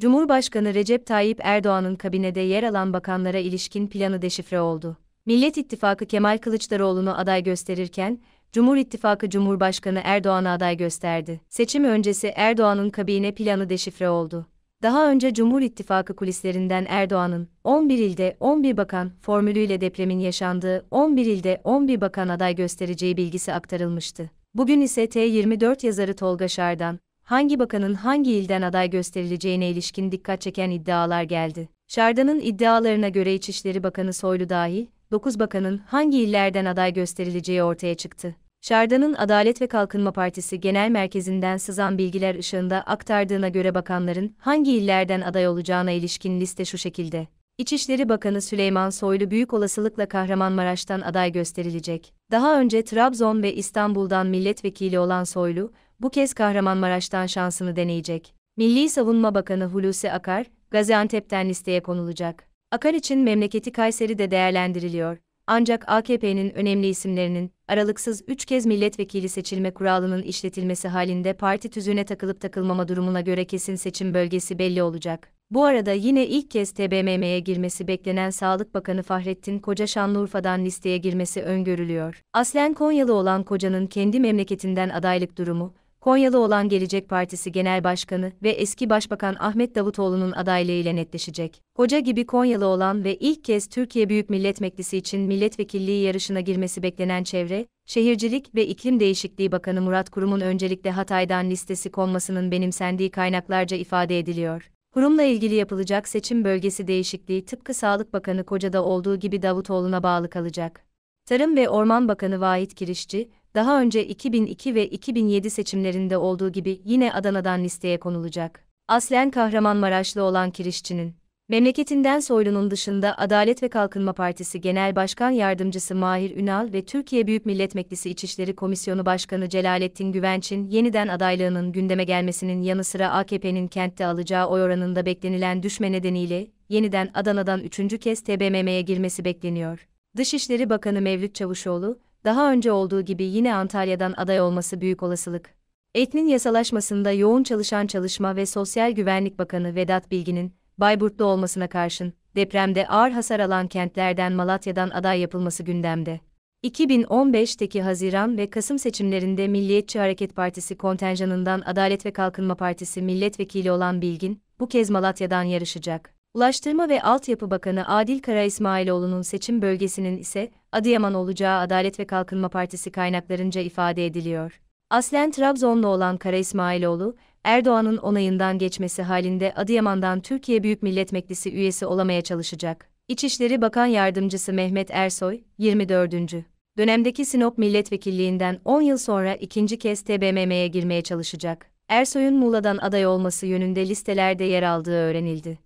Cumhurbaşkanı Recep Tayyip Erdoğan'ın kabinede yer alan bakanlara ilişkin planı deşifre oldu. Millet İttifakı Kemal Kılıçdaroğlu'nu aday gösterirken, Cumhur İttifakı Cumhurbaşkanı Erdoğan'ı aday gösterdi. Seçim öncesi Erdoğan'ın kabine planı deşifre oldu. Daha önce Cumhur İttifakı kulislerinden Erdoğan'ın 11 ilde 11 bakan formülüyle depremin yaşandığı 11 ilde 11 bakan aday göstereceği bilgisi aktarılmıştı. Bugün ise T24 yazarı Tolga Şardan, hangi bakanın hangi ilden aday gösterileceğine ilişkin dikkat çeken iddialar geldi. Şardan'ın iddialarına göre İçişleri Bakanı Soylu dahil, 9 bakanın hangi illerden aday gösterileceği ortaya çıktı. Şardan'ın Adalet ve Kalkınma Partisi Genel Merkezi'nden sızan bilgiler ışığında aktardığına göre bakanların hangi illerden aday olacağına ilişkin liste şu şekilde. İçişleri Bakanı Süleyman Soylu büyük olasılıkla Kahramanmaraş'tan aday gösterilecek. Daha önce Trabzon ve İstanbul'dan milletvekili olan Soylu, bu kez Kahramanmaraş'tan şansını deneyecek. Milli Savunma Bakanı Hulusi Akar, Gaziantep'ten listeye konulacak. Akar için memleketi Kayseri de değerlendiriliyor. Ancak AKP'nin önemli isimlerinin aralıksız 3 kez milletvekili seçilme kuralının işletilmesi halinde parti tüzüğüne takılıp takılmama durumuna göre kesin seçim bölgesi belli olacak. Bu arada yine ilk kez TBMM'ye girmesi beklenen Sağlık Bakanı Fahrettin Koca Şanlıurfa'dan listeye girmesi öngörülüyor. Aslen Konyalı olan Koca'nın kendi memleketinden adaylık durumu, Konyalı olan Gelecek Partisi Genel Başkanı ve eski Başbakan Ahmet Davutoğlu'nun adaylığı ile netleşecek. Hoca gibi Konyalı olan ve ilk kez Türkiye Büyük Millet Meclisi için milletvekilliği yarışına girmesi beklenen Çevre, Şehircilik ve İklim Değişikliği Bakanı Murat Kurum'un öncelikle Hatay'dan listesi konmasının benimsendiği kaynaklarca ifade ediliyor. Kurumla ilgili yapılacak seçim bölgesi değişikliği tıpkı Sağlık Bakanı Koca'da olduğu gibi Davutoğlu'na bağlı kalacak. Tarım ve Orman Bakanı Vahit Kirişçi, daha önce 2002 ve 2007 seçimlerinde olduğu gibi yine Adana'dan listeye konulacak. Aslen Kahramanmaraşlı olan Kirişçi'nin, memleketinden Soylu'nun dışında Adalet ve Kalkınma Partisi Genel Başkan Yardımcısı Mahir Ünal ve Türkiye Büyük Millet Meclisi İçişleri Komisyonu Başkanı Celalettin Güvenç'in yeniden adaylığının gündeme gelmesinin yanı sıra AKP'nin kentte alacağı oy oranında beklenilen düşme nedeniyle yeniden Adana'dan üçüncü kez TBMM'ye girmesi bekleniyor. Dışişleri Bakanı Mevlüt Çavuşoğlu, daha önce olduğu gibi yine Antalya'dan aday olması büyük olasılık. Etnin yasalaşmasında yoğun çalışan Çalışma ve Sosyal Güvenlik Bakanı Vedat Bilgin'in, Bayburtlu olmasına karşın, depremde ağır hasar alan kentlerden Malatya'dan aday yapılması gündemde. 2015'teki Haziran ve Kasım seçimlerinde Milliyetçi Hareket Partisi kontenjanından Adalet ve Kalkınma Partisi milletvekili olan Bilgin, bu kez Malatya'dan yarışacak. Ulaştırma ve Altyapı Bakanı Adil Kara İsmailoğlu'nun seçim bölgesinin ise Adıyaman olacağı Adalet ve Kalkınma Partisi kaynaklarınca ifade ediliyor. Aslen Trabzonlu olan Kara İsmailoğlu, Erdoğan'ın onayından geçmesi halinde Adıyaman'dan Türkiye Büyük Millet Meclisi üyesi olamaya çalışacak. İçişleri Bakan Yardımcısı Mehmet Ersoy, 24. dönemdeki Sinop milletvekilliğinden 10 yıl sonra ikinci kez TBMM'ye girmeye çalışacak. Ersoy'un Muğla'dan aday olması yönünde listelerde yer aldığı öğrenildi.